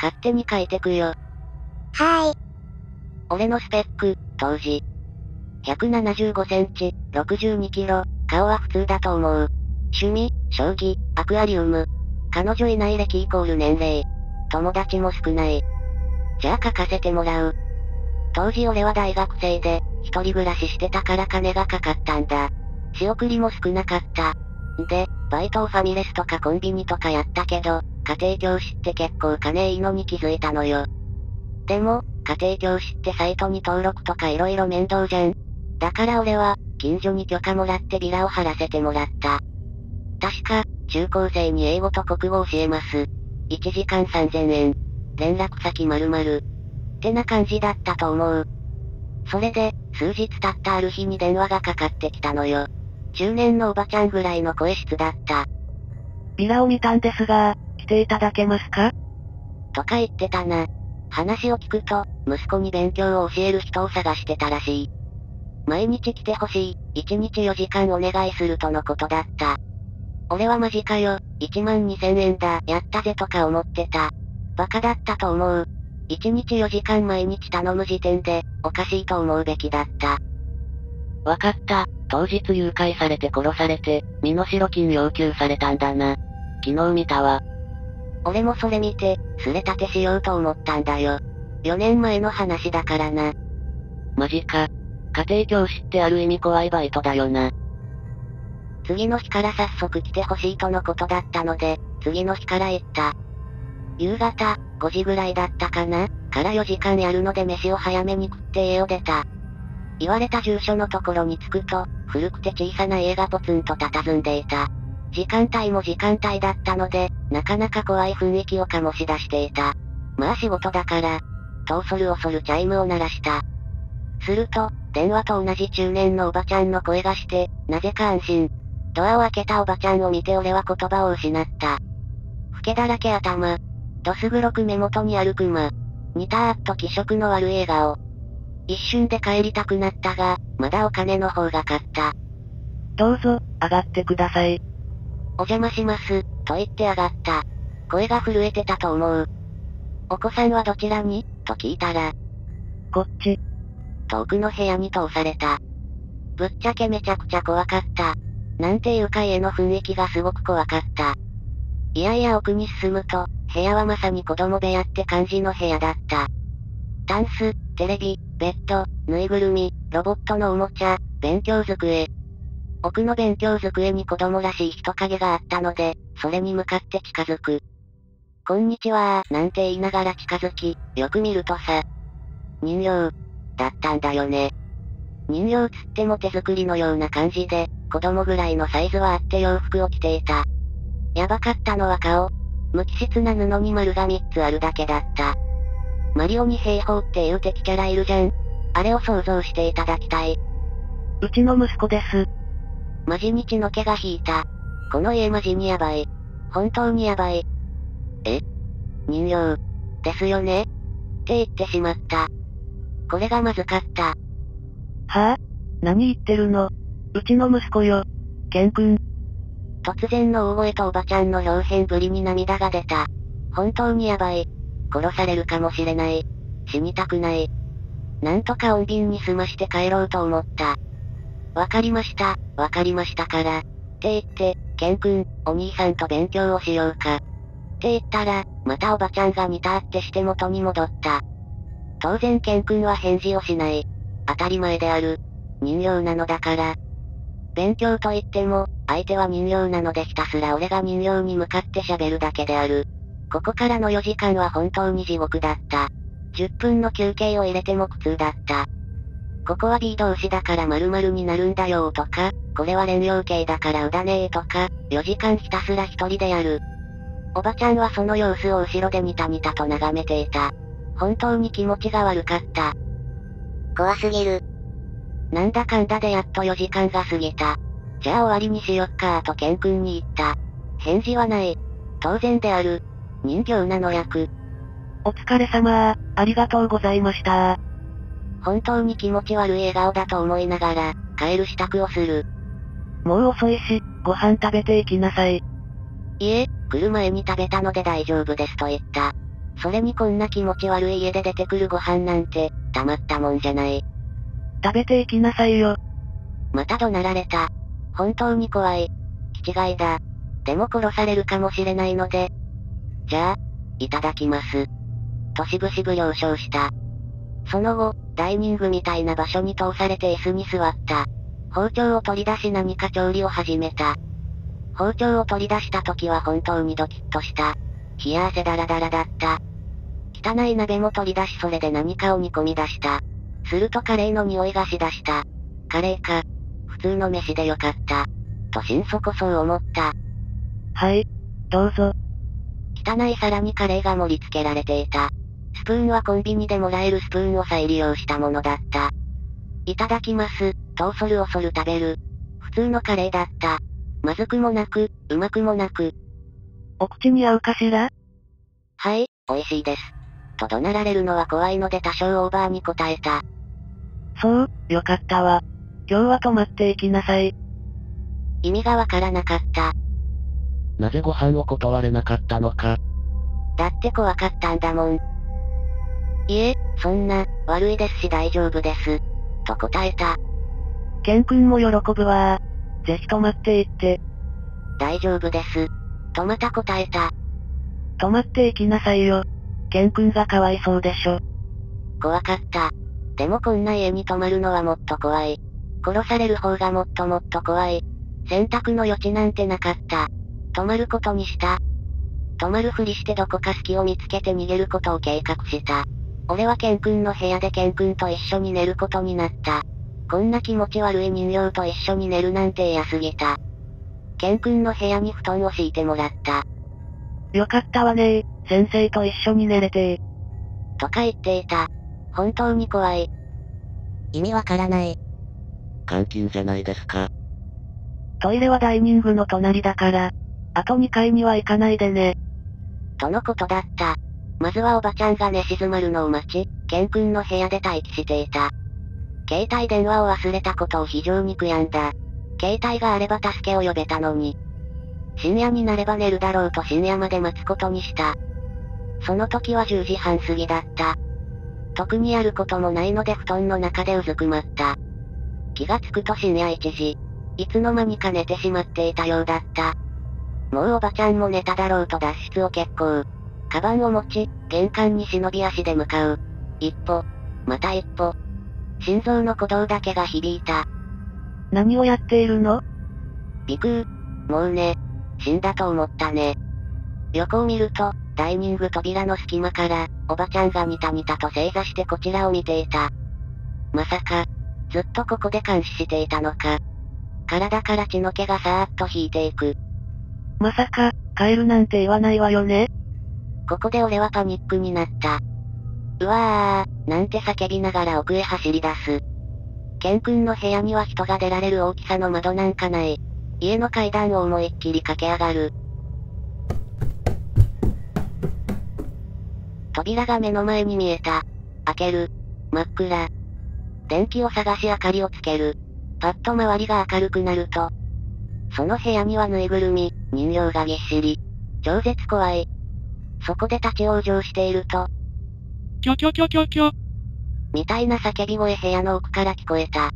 勝手に書いてくよ。はーい。俺のスペック、当時。175センチ、62キロ、顔は普通だと思う。趣味、将棋、アクアリウム。彼女いない歴イコール年齢。友達も少ない。じゃあ書かせてもらう。当時俺は大学生で、一人暮らししてたから金がかかったんだ。仕送りも少なかった。で、バイトをファミレスとかコンビニとかやったけど、家庭教師って結構金いいのに気づいたのよ。でも、家庭教師ってサイトに登録とか色々面倒じゃん。だから俺は、近所に許可もらってビラを貼らせてもらった。確か、中高生に英語と国語教えます。1時間3000円。連絡先〇〇。ってな感じだったと思う。それで、数日経ったある日に電話がかかってきたのよ。中年のおばちゃんぐらいの声質だった。ビラを見たんですが、来ていただけますか？とか言ってたな。話を聞くと、息子に勉強を教える人を探してたらしい。毎日来てほしい、1日4時間お願いするとのことだった。俺はマジかよ、1万2000円だ、やったぜとか思ってた。バカだったと思う。1日4時間毎日頼む時点で、おかしいと思うべきだった。わかった。当日誘拐されて殺されて、身代金要求されたんだな。昨日見たわ。俺もそれ見て、すれ立てしようと思ったんだよ。4年前の話だからな。マジか。家庭教師ってある意味怖いバイトだよな。次の日から早速来てほしいとのことだったので、次の日から行った。夕方、5時ぐらいだったかなから4時間やるので飯を早めに食って家を出た。言われた住所のところに着くと、古くて小さな家がポツンと佇んでいた。時間帯も時間帯だったので、なかなか怖い雰囲気を醸し出していた。まあ仕事だから、と恐る恐るチャイムを鳴らした。すると、電話と同じ中年のおばちゃんの声がして、なぜか安心。ドアを開けたおばちゃんを見て俺は言葉を失った。老けだらけ頭。どす黒く目元に歩く間。似たーっと気色の悪い笑顔。一瞬で帰りたくなったが、まだお金の方が勝った。どうぞ、上がってください。お邪魔します、と言って上がった。声が震えてたと思う。お子さんはどちらに？と聞いたら。こっち。遠くの部屋に通された。ぶっちゃけめちゃくちゃ怖かった。なんていうか家の雰囲気がすごく怖かった。いやいや奥に進むと、部屋はまさに子供部屋って感じの部屋だった。タンス、テレビ、ベッド、ぬいぐるみ、ロボットのおもちゃ、勉強机。奥の勉強机に子供らしい人影があったので、それに向かって近づく。こんにちはー、なんて言いながら近づき、よく見るとさ、人形、だったんだよね。人形つっても手作りのような感じで、子供ぐらいのサイズはあって洋服を着ていた。やばかったのは顔。無機質な布に丸が3つあるだけだった。マリオに兵法っていう敵キャラいるじゃん。あれを想像していただきたい。うちの息子です。マジに血の気が引いた。この家マジにやばい。本当にやばい。え？人形？ですよね？って言ってしまった。これがまずかった。は？ぁ、あ、何言ってるの？うちの息子よ。ケン君。突然の大声とおばちゃんの表変ぶりに涙が出た。本当にやばい。殺されるかもしれない。死にたくない。なんとか穏便に済まして帰ろうと思った。わかりました、わかりましたから。って言って、ケン君、お兄さんと勉強をしようか。って言ったら、またおばちゃんが似たってして元に戻った。当然ケン君は返事をしない。当たり前である。人形なのだから。勉強といっても、相手は人形なのでひたすら俺が人形に向かって喋るだけである。ここからの4時間は本当に地獄だった。10分の休憩を入れても苦痛だった。ここは B 同士だから〇〇になるんだよとか、これは連用形だからうだねーとか、4時間ひたすら一人でやる。おばちゃんはその様子を後ろでニタニタと眺めていた。本当に気持ちが悪かった。怖すぎる。なんだかんだでやっと4時間が過ぎた。じゃあ終わりにしよっかとケン君に言った。返事はない。当然である。人形なの役。お疲れ様ありがとうございました本当に気持ち悪い笑顔だと思いながら、帰る支度をする。もう遅いし、ご飯食べていきなさい。いえ、来る前に食べたので大丈夫ですと言った。それにこんな気持ち悪い家で出てくるご飯なんて、たまったもんじゃない。食べていきなさいよ。また怒鳴られた。本当に怖い。気違いだ。でも殺されるかもしれないので。じゃあ、いただきます。としぶしぶ了承した。その後、ダイニングみたいな場所に通されて椅子に座った。包丁を取り出し何か調理を始めた。包丁を取り出した時は本当にドキッとした。冷や汗だらだらだった。汚い鍋も取り出しそれで何かを煮込み出した。するとカレーの匂いがしだした。カレーか。普通の飯でよかった。と心底そう思った。はい。どうぞ。汚い皿にカレーが盛り付けられていた。スプーンはコンビニでもらえるスプーンを再利用したものだった。いただきます、と恐る恐る食べる。普通のカレーだった。まずくもなく、うまくもなく。お口に合うかしら？はい、美味しいです。と怒鳴られるのは怖いので多少オーバーに答えた。そう、よかったわ。今日は泊まっていきなさい。意味がわからなかった。なぜご飯を断れなかったのか。だって怖かったんだもん。いえ、そんな、悪いですし大丈夫です。と答えた。ケン君も喜ぶわぜひ泊まっていって、大丈夫です。とまた答えた。泊まっていきなさいよ。ケン君がかわいそうでしょ。怖かった。でもこんな家に泊まるのはもっと怖い。殺される方がもっともっと怖い。選択の余地なんてなかった。泊まることにした。泊まるふりしてどこか隙を見つけて逃げることを計画した。俺はケン君の部屋でケン君と一緒に寝ることになった。こんな気持ち悪い人形と一緒に寝るなんて嫌すぎた。ケン君の部屋に布団を敷いてもらった。よかったわね先生と一緒に寝れてとか言っていた。本当に怖い。意味わからない。監禁じゃないですか。トイレはダイニングの隣だから、あと2階には行かないでね。とのことだった。まずはおばちゃんが寝静まるのを待ち、ケン君の部屋で待機していた。携帯電話を忘れたことを非常に悔やんだ。携帯があれば助けを呼べたのに。深夜になれば寝るだろうと深夜まで待つことにした。その時は10時半過ぎだった。特にやることもないので布団の中でうずくまった。気がつくと深夜1時。いつの間にか寝てしまっていたようだった。もうおばちゃんも寝ただろうと脱出を決行。カバンを持ち、玄関に忍び足で向かう。一歩、また一歩。心臓の鼓動だけが響いた。何をやっているの？ビクー。もうね、死んだと思ったね。横を見ると、ダイニング扉の隙間から、おばちゃんがニタニタと正座してこちらを見ていた。まさか、ずっとここで監視していたのか。体から血の気がさーっと引いていく。まさか、帰るなんて言わないわよねここで俺はパニックになった。うわー、なんて叫びながら奥へ走り出す。ケン君の部屋には人が出られる大きさの窓なんかない。家の階段を思いっきり駆け上がる。扉が目の前に見えた。開ける。真っ暗。電気を探し明かりをつける。パッと周りが明るくなると、その部屋にはぬいぐるみ、人形がぎっしり。超絶怖い。そこで立ち往生していると、キョキョキョキョキョ。みたいな叫び声部屋の奥から聞こえた。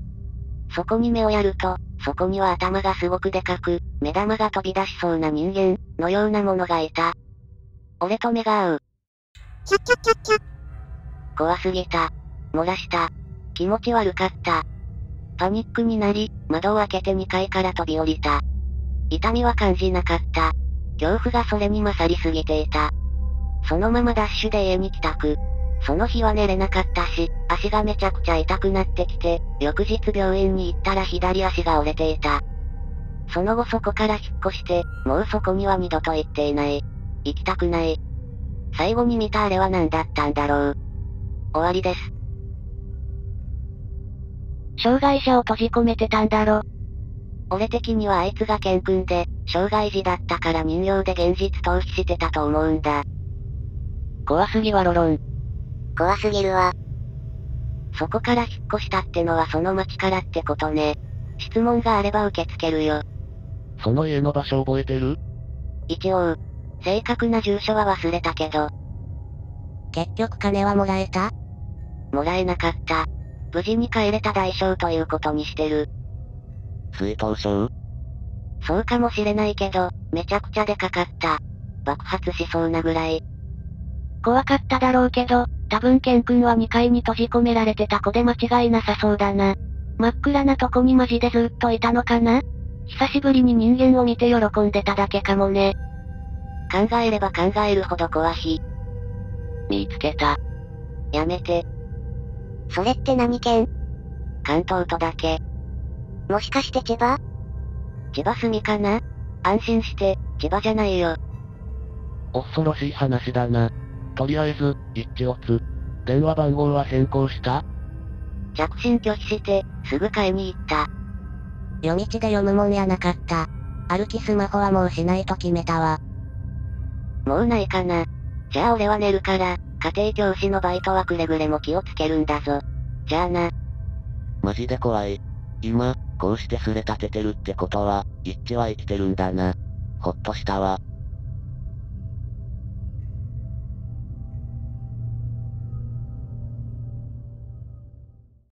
そこに目をやると、そこには頭がすごくでかく、目玉が飛び出しそうな人間、のようなものがいた。俺と目が合う。キャッキャッキャッキャッ。怖すぎた。漏らした。気持ち悪かった。パニックになり、窓を開けて2階から飛び降りた。痛みは感じなかった。恐怖がそれに勝りすぎていた。そのままダッシュで家に帰宅。その日は寝れなかったし、足がめちゃくちゃ痛くなってきて、翌日病院に行ったら左足が折れていた。その後そこから引っ越して、もうそこには二度と行っていない。行きたくない。最後に見たあれは何だったんだろう。終わりです。障害者を閉じ込めてたんだろ。俺的にはあいつがケン君で、障害児だったから人形で現実逃避してたと思うんだ。怖すぎはロロン。怖すぎるわ。そこから引っ越したってのはその町からってことね。質問があれば受け付けるよ。その家の場所覚えてる？一応、正確な住所は忘れたけど、結局金はもらえた？もらえなかった。無事に帰れた代償ということにしてる。水頭症そうかもしれないけど、めちゃくちゃでかかった。爆発しそうなぐらい。怖かっただろうけど、多分ケン君は2階に閉じ込められてた子で間違いなさそうだな。真っ暗なとこにマジでずっといたのかな？久しぶりに人間を見て喜んでただけかもね。考えれば考えるほど怖し。見つけた。やめて。それって何県関東とだけ。もしかして千葉？千葉住みかな？安心して、千葉じゃないよ。恐ろしい話だな。とりあえず、一致オツ。電話番号は変更した？着信拒否して、すぐ買いに行った。夜道で読むもんやなかった。歩きスマホはもうしないと決めたわ。もうないかな。じゃあ俺は寝るから、家庭教師のバイトはくれぐれも気をつけるんだぞ。じゃあな。マジで怖い。今、こうしてすれ立ててるってことは、一致は生きてるんだな。ほっとしたわ。